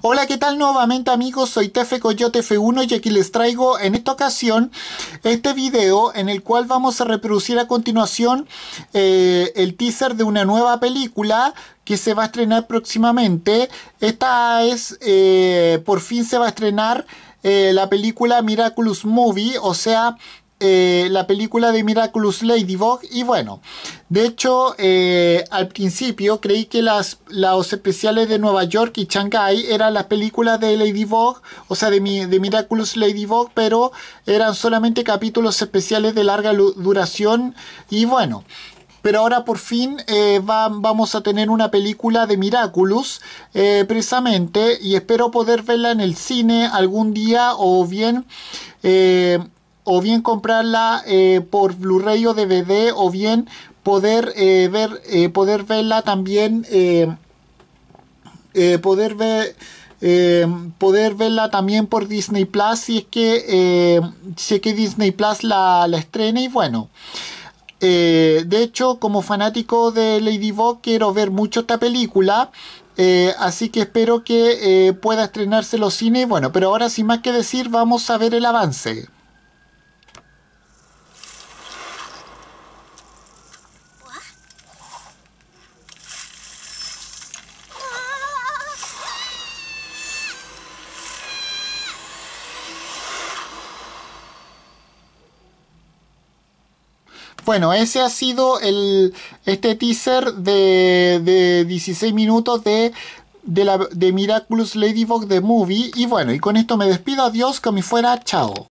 Hola, ¿qué tal nuevamente amigos? Soy Tefe Coyote F1 y aquí les traigo en esta ocasión este video en el cual vamos a reproducir a continuación eh, el teaser de una nueva película que se va a estrenar próximamente. Esta es, eh, por fin se va a estrenar eh, la película Miraculous Movie, o sea, eh, la película de Miraculous Ladybug y bueno, de hecho eh, al principio creí que las los especiales de Nueva York y Shanghai eran las películas de Ladybug, o sea de, de Miraculous Ladybug, pero eran solamente capítulos especiales de larga duración y bueno, pero ahora por fin eh, vamos a tener una película de Miraculous precisamente y espero poder verla en el cine algún día o bien o bien comprarla eh, por Blu-ray o DVD o bien poder eh, ver eh, poder verla también poder ver poder verla también por Disney Plus si es que es que Disney Plus la, la estrena y bueno de hecho como fanático de Ladybug quiero ver mucho esta película así que espero que pueda estrenarse los cines. Bueno, pero ahora sin más que decir, vamos a ver el avance. Bueno, ese ha sido el, este teaser de, de 16 minutos de, de, la, de Miraculous Ladybug The Movie. Y bueno, y con esto me despido. Adiós, como fuera. Chao.